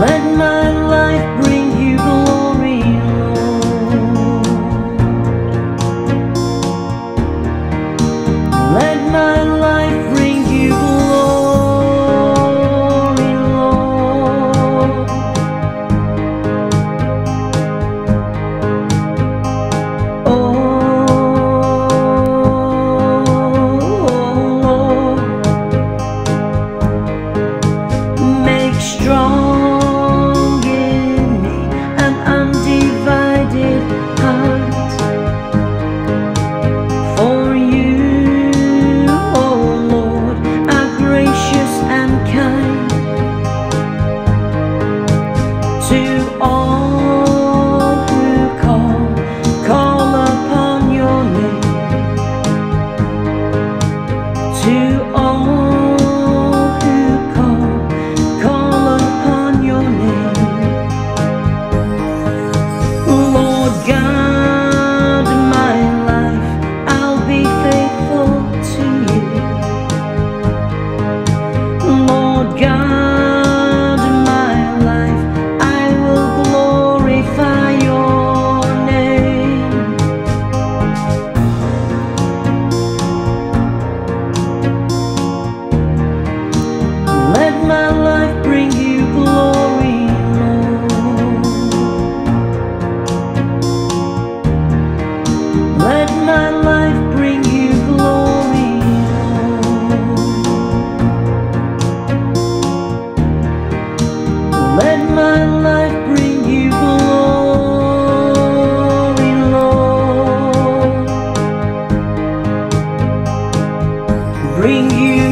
Let my life breathe. my life bring you glory? Lord? Let my life bring you glory, Lord. Bring you